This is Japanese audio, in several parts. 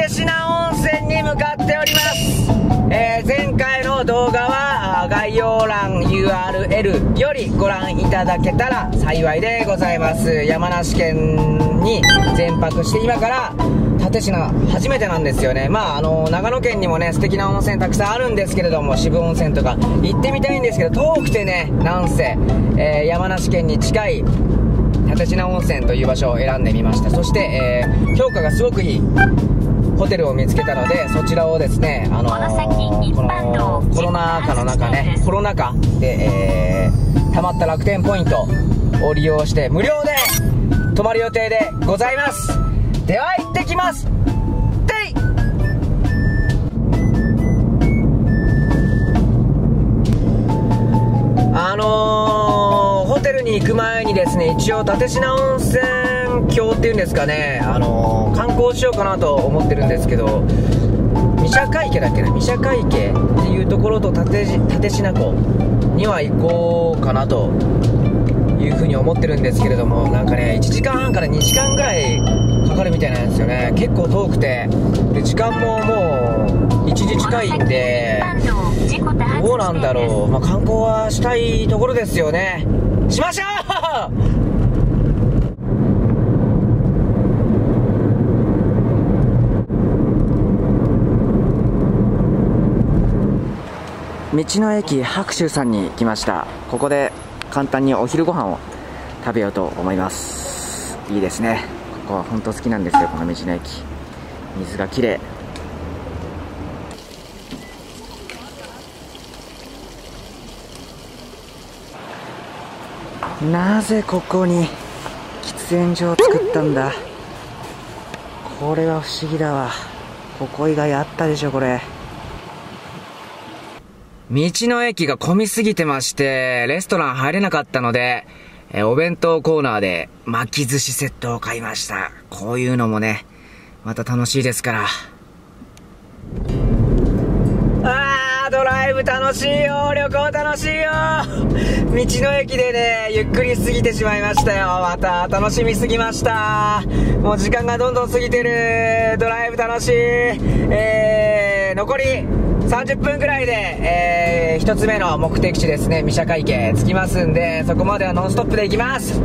立科温泉に向かっております。えー、前回の動画は概要欄 URL よりご覧いただけたら幸いでございます。山梨県に全泊して今から立科初めてなんですよね。まああの長野県にもね素敵な温泉たくさんあるんですけれども渋温泉とか行ってみたいんですけど遠くてねなんせ、えー、山梨県に近い立科温泉という場所を選んでみました。そして、えー、評価がすごくいい。ホテルを見つけたのでそちらをですね、あのー、このコロナ禍の中ねコロナ禍で、えー、たまった楽天ポイントを利用して無料で泊まる予定でございます。では行ってきます。あのー、ホテルに行く前にですね一応立科温泉境っていうんですかね、あのー、観光しようかなと思ってるんですけど、三社会家だっけな、三社会家っていうところと立立科湖には行こうかなというふうに思ってるんですけれども、なんかね、1時間半から2時間ぐらいかかるみたいなんですよね、結構遠くて、で時間ももう1時近いんで、どうなんだろう、まあ、観光はしたいところですよね。しましょう！の駅白州さんに来ました。ここで簡単にお昼ご飯を食べようと思います。いいですね。ここは本当好きなんですよこの道の駅。水がきれいなぜここに喫煙所を作ったんだ？これは不思議だわ。ここ以外あったでしょこれ。道の駅が混みすぎてまして、レストラン入れなかったので、えお弁当コーナーで巻き寿司セットを買いました。こういうのもね、また楽しいですから。あー、ドライブ楽しいよ旅行楽しいよ道の駅でね、ゆっくり過ぎてしまいましたよ。また楽しみすぎました。もう時間がどんどん過ぎてる。ドライブ楽しい。えー、残り30分くらいで、えー、1つ目の目的地ですね、三社会計着きますんで、そこまではノンストップで行きます。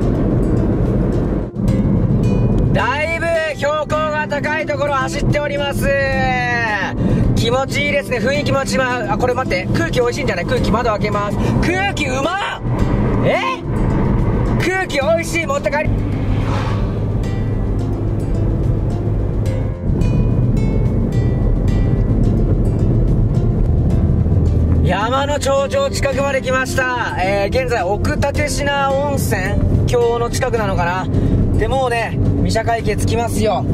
だいぶ標高が高いところを走っております。気持ちいいですね、雰囲気も違う。あ、これ待って、空気美味しいんじゃない？空気窓開けます。空気うまえ？空気美味しい、持って帰り。山の頂上近くまで来ました。えー、現在、奥立科温泉今日の近くなのかなで、もうね、三社会計着きますよ。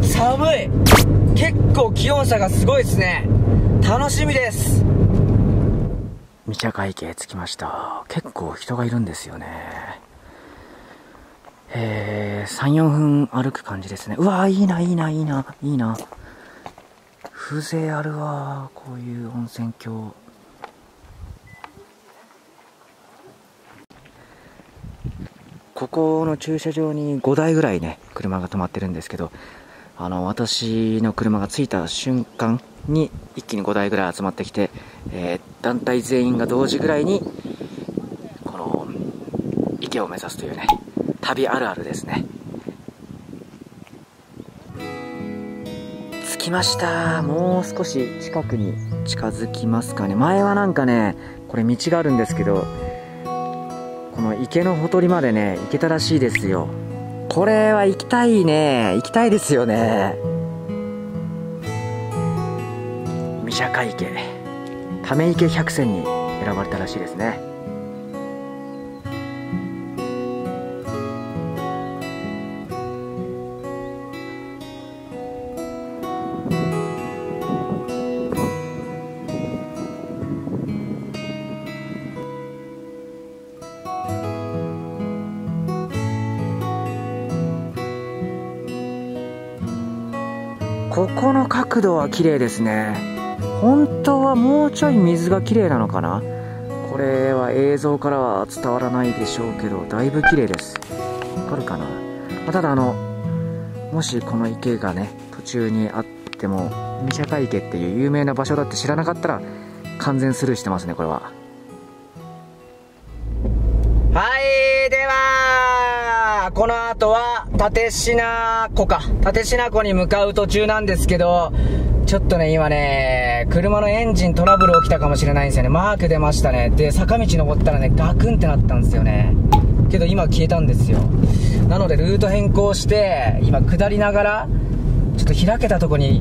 寒い結構気温差がすごいですね。楽しみです。三社会計着きました。結構人がいるんですよね。えー、3、4分歩く感じですね。うわー、いいな、いいな、いいな、いいな。風情あるわこういう温泉郷。ここの駐車場に5台ぐらいね車が止まってるんですけどあの私の車が着いた瞬間に一気に5台ぐらい集まってきて、えー、団体全員が同時ぐらいにこの池を目指すというね旅あるあるですね。きました。もう少し近くに近づきますかね。前はなんかねこれ道があるんですけどこの池のほとりまでね行けたらしいですよ。これは行きたいね。行きたいですよね。三社会池。ため池百選に選ばれたらしいですね。ここの角度は綺麗ですね。本当はもうちょい水が綺麗なのかな？これは映像からは伝わらないでしょうけどだいぶ綺麗です。わかるかな、まあ、ただあのもしこの池がね途中にあっても三社会家っていう有名な場所だって知らなかったら完全スルーしてますねこれは。この後は立科湖か立科湖に向かう途中なんですけどちょっとね、今ね、車のエンジントラブル起きたかもしれないんですよね。マーク出ましたね。で、坂道登ったらね、ガクンってなったんですよね。けど今消えたんですよ。なのでルート変更して、今下りながら、ちょっと開けたとこに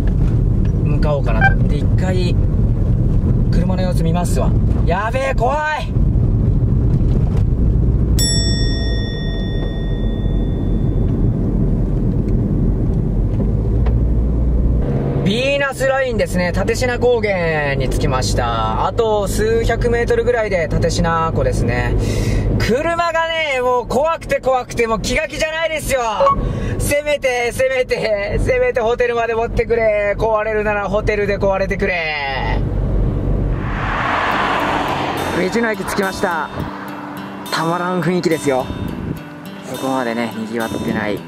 向かおうかなと。で、一回、車の様子見ますわ。やべえ、怖いビーナスラインですね、立科高原に着きました。あと数百メートルぐらいで立科湖ですね。車がね、もう怖くて怖くて、もう気が気じゃないですよ。せめて、せめて、せめてホテルまで持ってくれ。壊れるならホテルで壊れてくれ。道の駅着きました。たまらん雰囲気ですよ。そこまでね、賑わってない、こ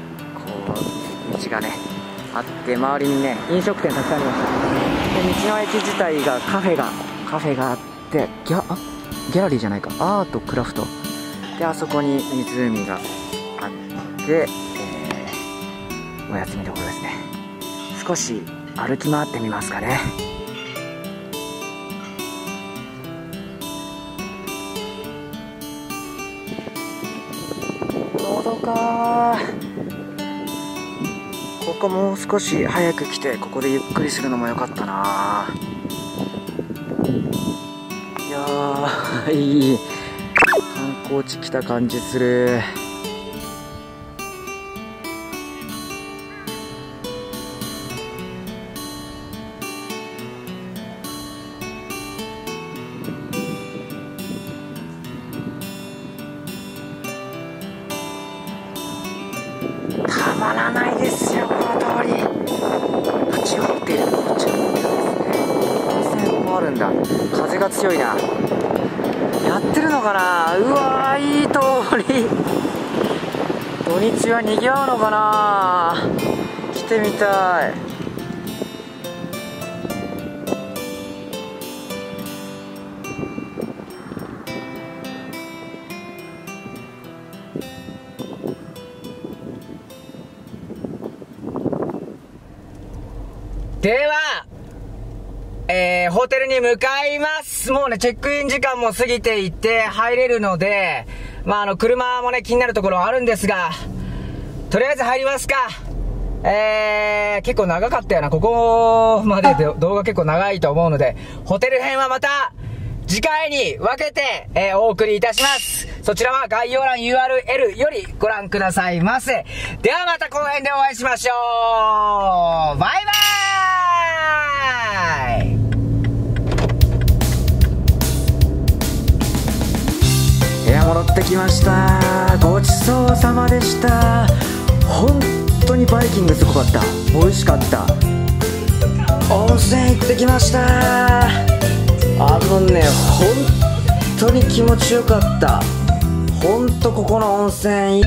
う、道がね、あって周りにね飲食店たくさんありました。で道の駅自体がカフェがカフェがあってギャあギャラリーじゃないか。アートクラフト。であそこに湖があって、えー、お休みどころですね。少し歩き回ってみますかね。のどかこもう少し早く来てここでゆっくりするのも良かったな。いやー いい。観光地来た感じする。たまらないですよ。り。立ち寄っているこちらのですね。温泉もあるんだ。風が強いな。やってるのかな。うわいい通り。土日は賑わうのかな。来てみたい。では、えー、ホテルに向かいます。もうね、チェックイン時間も過ぎていて、入れるので、まあ、あの、車もね、気になるところはあるんですが、とりあえず入りますか。えー、結構長かったよな。ここまでで動画結構長いと思うので、ホテル編はまた、次回に分けて、えー、お送りいたします。そちらは概要欄 URL よりご覧くださいませ。ではまた後編でお会いしましょうバイバイってきました。ごちそうさまでした。本当にバイキングすごかった。美味しかった。温泉行ってきました。あのね本当に気持ちよかった。本当ここの温泉